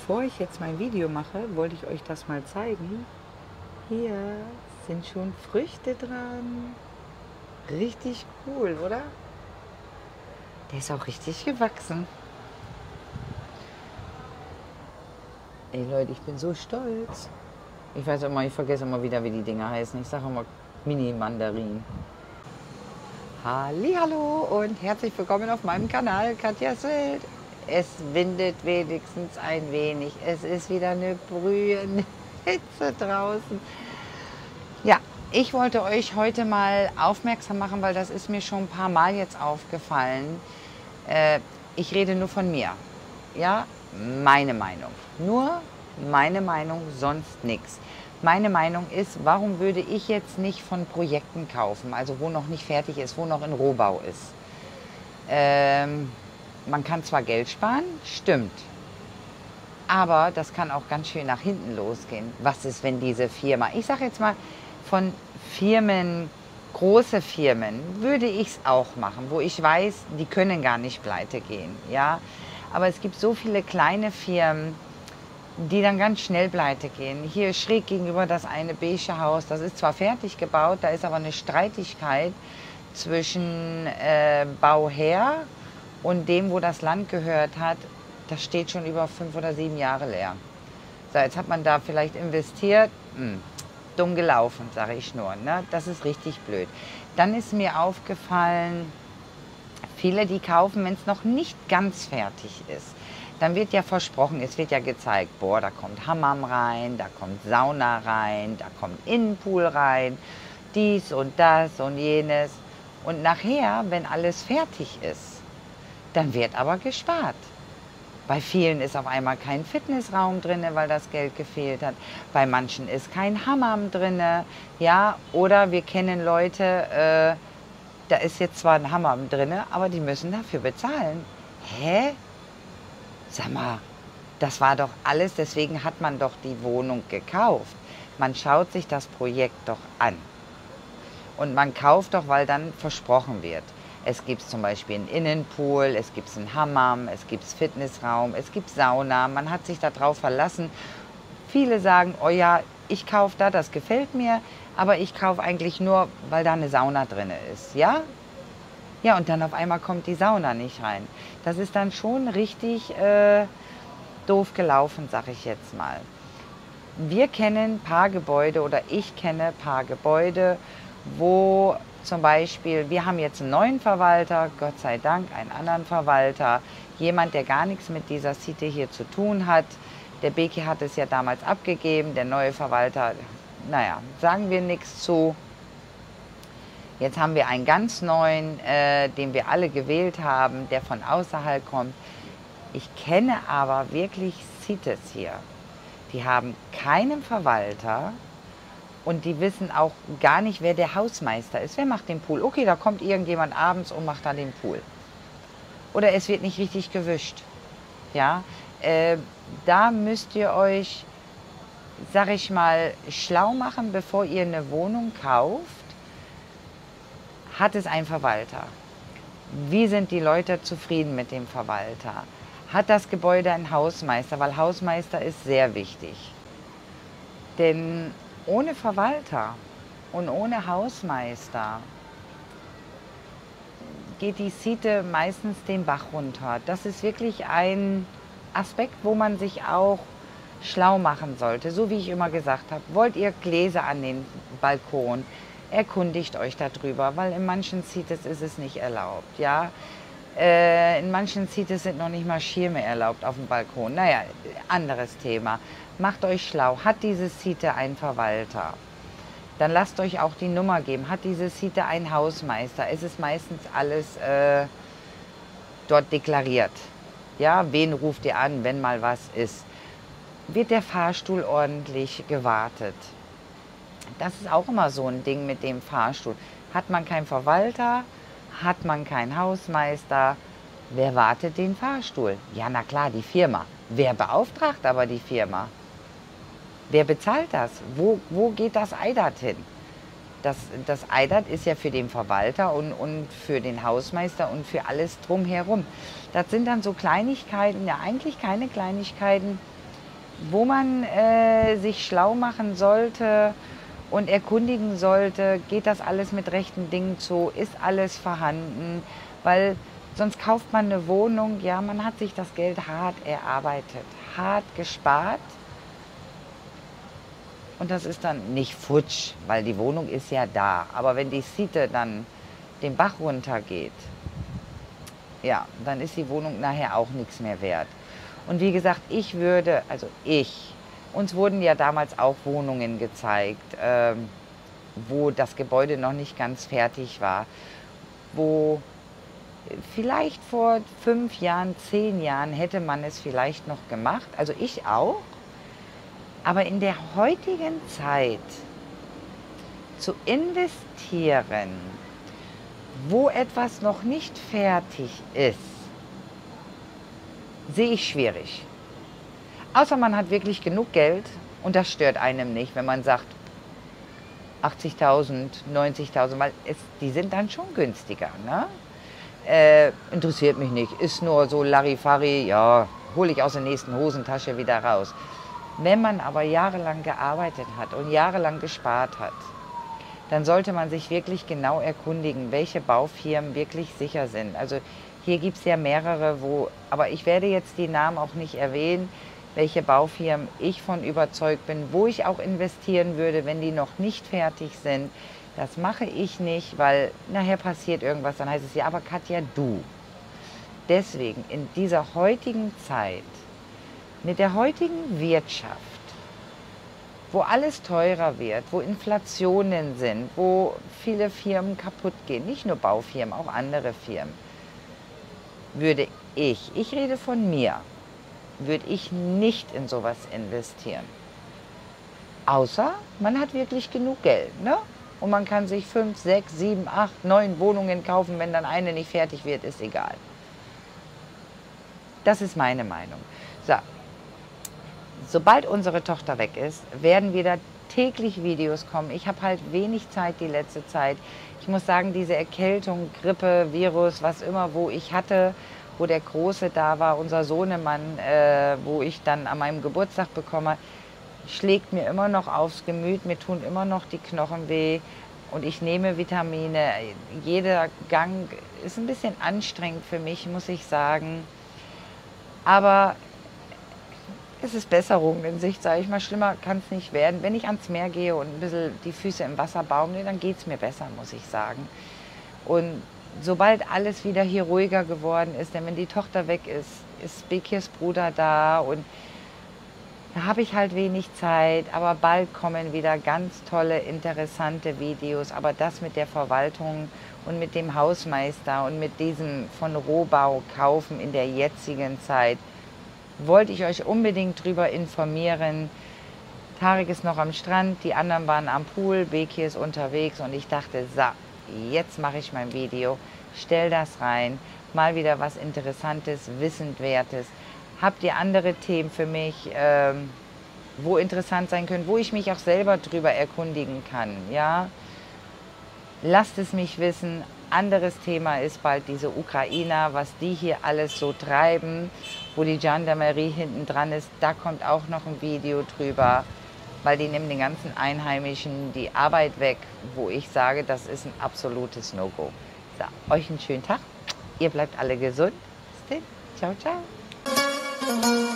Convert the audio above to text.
bevor ich jetzt mein Video mache, wollte ich euch das mal zeigen. Hier sind schon Früchte dran. Richtig cool, oder? Der ist auch richtig gewachsen. Ey Leute, ich bin so stolz. Ich weiß immer, ich vergesse immer wieder, wie die Dinger heißen. Ich sage immer Mini-Mandarin. Hallo und herzlich willkommen auf meinem Kanal Katjas Welt. Es windet wenigstens ein wenig. Es ist wieder eine brühende Hitze draußen. Ja, ich wollte euch heute mal aufmerksam machen, weil das ist mir schon ein paar Mal jetzt aufgefallen. Äh, ich rede nur von mir. Ja, meine Meinung. Nur meine Meinung, sonst nichts. Meine Meinung ist, warum würde ich jetzt nicht von Projekten kaufen, also wo noch nicht fertig ist, wo noch in Rohbau ist? Ähm, man kann zwar Geld sparen, stimmt. Aber das kann auch ganz schön nach hinten losgehen. Was ist, wenn diese Firma, ich sage jetzt mal von Firmen, große Firmen, würde ich es auch machen, wo ich weiß, die können gar nicht pleite gehen. Ja? Aber es gibt so viele kleine Firmen, die dann ganz schnell pleite gehen. Hier schräg gegenüber das eine beige Haus, das ist zwar fertig gebaut, da ist aber eine Streitigkeit zwischen äh, Bauherr und dem, wo das Land gehört hat, das steht schon über fünf oder sieben Jahre leer. So, jetzt hat man da vielleicht investiert, hm, dumm gelaufen, sage ich nur. Ne? Das ist richtig blöd. Dann ist mir aufgefallen, viele, die kaufen, wenn es noch nicht ganz fertig ist. Dann wird ja versprochen, es wird ja gezeigt, boah, da kommt Hammam rein, da kommt Sauna rein, da kommt Innenpool rein, dies und das und jenes. Und nachher, wenn alles fertig ist, dann wird aber gespart. Bei vielen ist auf einmal kein Fitnessraum drin, weil das Geld gefehlt hat. Bei manchen ist kein Hammam drin. Ja, oder wir kennen Leute, äh, da ist jetzt zwar ein Hammam drin, aber die müssen dafür bezahlen. Hä? Sag mal, das war doch alles, deswegen hat man doch die Wohnung gekauft. Man schaut sich das Projekt doch an. Und man kauft doch, weil dann versprochen wird. Es gibt zum Beispiel einen Innenpool, es gibt einen Hammam, es gibt Fitnessraum, es gibt Sauna. Man hat sich darauf verlassen. Viele sagen, oh ja, ich kaufe da, das gefällt mir, aber ich kaufe eigentlich nur, weil da eine Sauna drin ist. Ja? Ja, und dann auf einmal kommt die Sauna nicht rein. Das ist dann schon richtig äh, doof gelaufen, sag ich jetzt mal. Wir kennen ein paar Gebäude oder ich kenne ein paar Gebäude, wo zum Beispiel, wir haben jetzt einen neuen Verwalter, Gott sei Dank, einen anderen Verwalter, jemand, der gar nichts mit dieser City hier zu tun hat. Der Beki hat es ja damals abgegeben, der neue Verwalter, naja, sagen wir nichts zu. Jetzt haben wir einen ganz neuen, äh, den wir alle gewählt haben, der von außerhalb kommt. Ich kenne aber wirklich CITES hier. Die haben keinen Verwalter, und die wissen auch gar nicht, wer der Hausmeister ist. Wer macht den Pool? Okay, da kommt irgendjemand abends und macht dann den Pool. Oder es wird nicht richtig gewischt. Ja, äh, da müsst ihr euch, sag ich mal, schlau machen, bevor ihr eine Wohnung kauft. Hat es ein Verwalter? Wie sind die Leute zufrieden mit dem Verwalter? Hat das Gebäude einen Hausmeister? Weil Hausmeister ist sehr wichtig. Denn ohne Verwalter und ohne Hausmeister geht die Siete meistens den Bach runter. Das ist wirklich ein Aspekt, wo man sich auch schlau machen sollte. So wie ich immer gesagt habe, wollt ihr Gläser an den Balkon, erkundigt euch darüber, weil in manchen Sites ist es nicht erlaubt. Ja? Äh, in manchen Sites sind noch nicht mal Schirme erlaubt auf dem Balkon. Naja, anderes Thema. Macht euch schlau. Hat diese Site einen Verwalter? Dann lasst euch auch die Nummer geben. Hat diese Site einen Hausmeister? Es ist meistens alles äh, dort deklariert. Ja, wen ruft ihr an, wenn mal was ist? Wird der Fahrstuhl ordentlich gewartet? Das ist auch immer so ein Ding mit dem Fahrstuhl. Hat man keinen Verwalter, hat man keinen Hausmeister, wer wartet den Fahrstuhl? Ja, na klar, die Firma. Wer beauftragt aber die Firma? Wer bezahlt das? Wo, wo geht das EIDAT hin? Das, das EIDAT ist ja für den Verwalter und, und für den Hausmeister und für alles drumherum. Das sind dann so Kleinigkeiten, ja eigentlich keine Kleinigkeiten, wo man äh, sich schlau machen sollte und erkundigen sollte, geht das alles mit rechten Dingen zu, ist alles vorhanden, weil sonst kauft man eine Wohnung, ja, man hat sich das Geld hart erarbeitet, hart gespart. Und das ist dann nicht futsch, weil die Wohnung ist ja da, aber wenn die Siete dann den Bach runtergeht, ja, dann ist die Wohnung nachher auch nichts mehr wert. Und wie gesagt, ich würde, also ich, uns wurden ja damals auch Wohnungen gezeigt, ähm, wo das Gebäude noch nicht ganz fertig war, wo vielleicht vor fünf Jahren, zehn Jahren hätte man es vielleicht noch gemacht, also ich auch, aber in der heutigen Zeit zu investieren, wo etwas noch nicht fertig ist, sehe ich schwierig. Außer man hat wirklich genug Geld und das stört einem nicht, wenn man sagt 80.000, 90.000, weil es, die sind dann schon günstiger. Ne? Äh, interessiert mich nicht, ist nur so Larifari, ja, hole ich aus der nächsten Hosentasche wieder raus. Wenn man aber jahrelang gearbeitet hat und jahrelang gespart hat, dann sollte man sich wirklich genau erkundigen, welche Baufirmen wirklich sicher sind. Also hier gibt es ja mehrere, wo, aber ich werde jetzt die Namen auch nicht erwähnen, welche Baufirmen ich von überzeugt bin, wo ich auch investieren würde, wenn die noch nicht fertig sind. Das mache ich nicht, weil nachher passiert irgendwas, dann heißt es ja, aber Katja, du. Deswegen in dieser heutigen Zeit, mit der heutigen Wirtschaft, wo alles teurer wird, wo Inflationen sind, wo viele Firmen kaputt gehen, nicht nur Baufirmen, auch andere Firmen, würde ich, ich rede von mir, würde ich nicht in sowas investieren. Außer man hat wirklich genug Geld. Ne? Und man kann sich fünf, sechs, sieben, acht, neun Wohnungen kaufen. Wenn dann eine nicht fertig wird, ist egal. Das ist meine Meinung. So, sobald unsere Tochter weg ist, werden wieder täglich Videos kommen. Ich habe halt wenig Zeit die letzte Zeit. Ich muss sagen, diese Erkältung, Grippe, Virus, was immer, wo ich hatte, wo der Große da war, unser Sohnemann, äh, wo ich dann an meinem Geburtstag bekomme, schlägt mir immer noch aufs Gemüt, mir tun immer noch die Knochen weh und ich nehme Vitamine. Jeder Gang ist ein bisschen anstrengend für mich, muss ich sagen. Aber es ist Besserung in Sicht, sage ich mal. Schlimmer kann es nicht werden. Wenn ich ans Meer gehe und ein bisschen die Füße im Wasser baumeln, dann geht es mir besser, muss ich sagen. Und sobald alles wieder hier ruhiger geworden ist, denn wenn die Tochter weg ist, ist Bekirs Bruder da und da habe ich halt wenig Zeit, aber bald kommen wieder ganz tolle, interessante Videos. Aber das mit der Verwaltung und mit dem Hausmeister und mit diesem von Rohbau kaufen in der jetzigen Zeit, wollte ich euch unbedingt darüber informieren. Tarek ist noch am Strand, die anderen waren am Pool, Beki ist unterwegs und ich dachte, so, jetzt mache ich mein Video, stell das rein, mal wieder was Interessantes, Wissendwertes. Habt ihr andere Themen für mich, ähm, wo interessant sein können, wo ich mich auch selber drüber erkundigen kann, ja? Lasst es mich wissen. Anderes Thema ist bald diese Ukrainer, was die hier alles so treiben, wo die Gendarmerie hinten dran ist. Da kommt auch noch ein Video drüber, weil die nehmen den ganzen Einheimischen die Arbeit weg, wo ich sage, das ist ein absolutes No-Go. So, euch einen schönen Tag. Ihr bleibt alle gesund. Bis dann. Ciao, ciao.